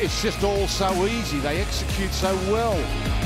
it's just all so easy. They execute so well.